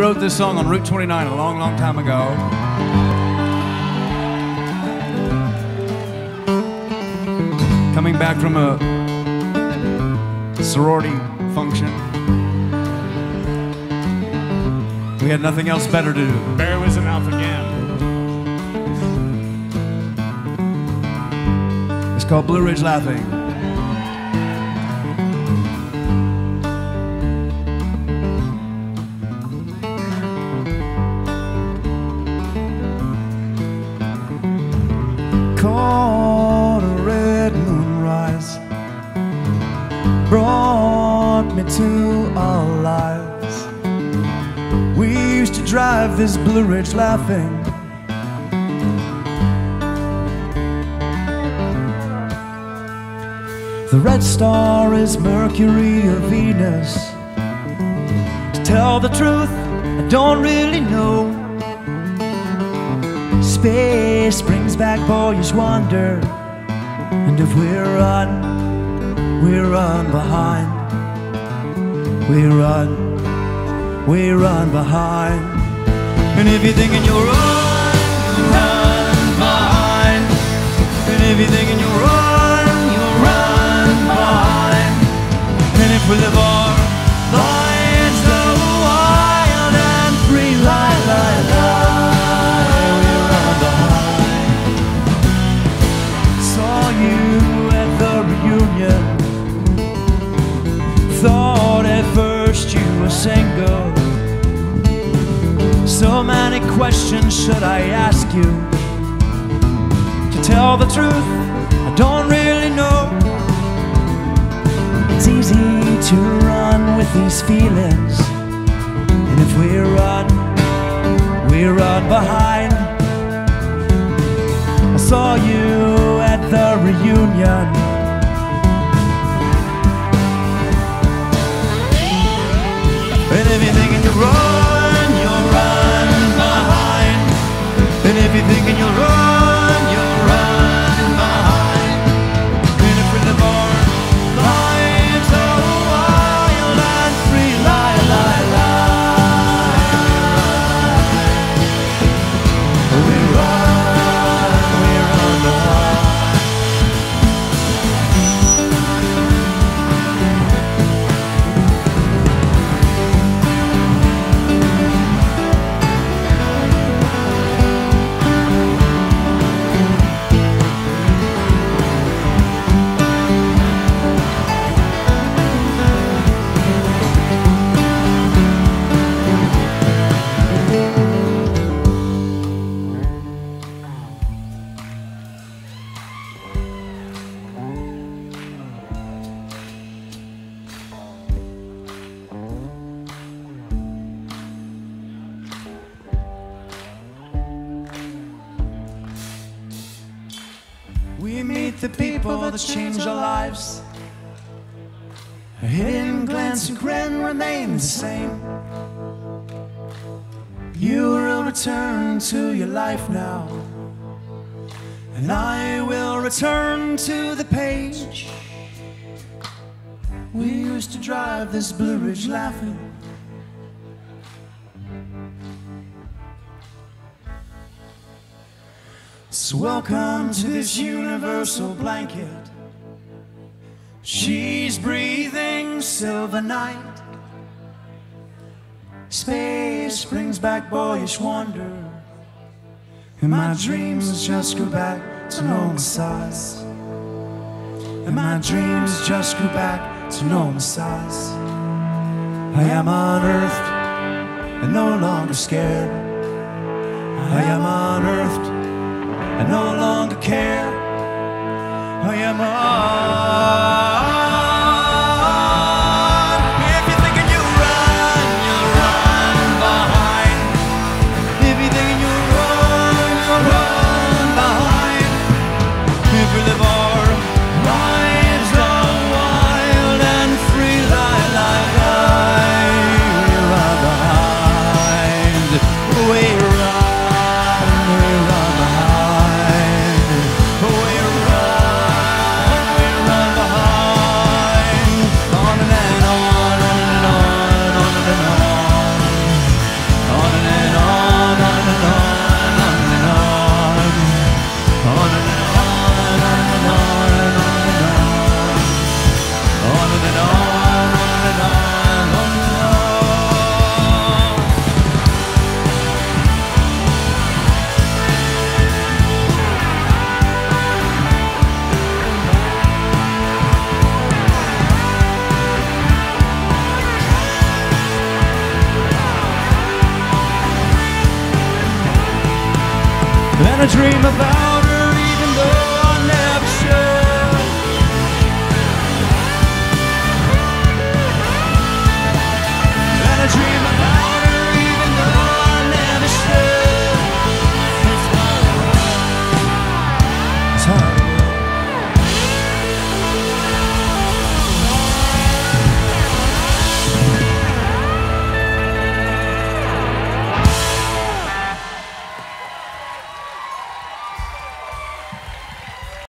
wrote this song on Route 29 a long, long time ago. Coming back from a sorority function. We had nothing else better to do. Barry was an alpha again. It's called Blue Ridge Laughing. Caught a red moonrise, brought me to our lives. We used to drive this Blue Ridge laughing. The red star is Mercury or Venus. To tell the truth, I don't really know. Space brings back boyish wonder. And if we run, we run behind. We run, we run behind. And if you're thinking you're run, So many questions should I ask you? To tell the truth, I don't really know. It's easy to run with these feelings. And if we run, we run behind. I saw you at the reunion. And if you're thinking you run, the people that change our lives. A hidden glance and grin remain the same. You will return to your life now. And I will return to the page. We used to drive this Blue Ridge laughing. So welcome to this universal blanket. She's breathing silver night. Space brings back boyish wonder. And my dreams just go back to normal size. And my dreams just go back to normal size. I am unearthed and no longer scared. I am unearthed and no longer care. I am on. Dream about